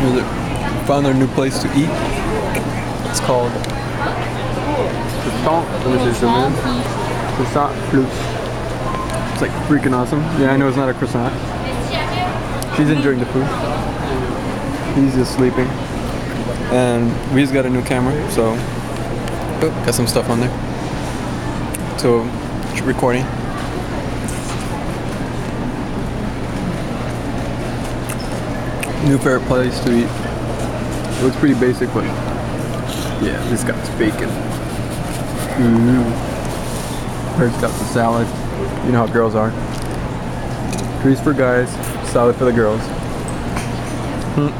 Found our new place to eat. It's called Croissant. Let me see zoom. Croissant Plus. It's like freaking awesome. Yeah, I know it's not a croissant. She's enjoying the food. He's just sleeping. And we just got a new camera, so oh, got some stuff on there. So recording. New favorite place to eat. It looks pretty basic, but yeah, this guy's bacon. Ooh. Hers got the salad. You know how girls are. Grease for guys, salad for the girls. Hmm.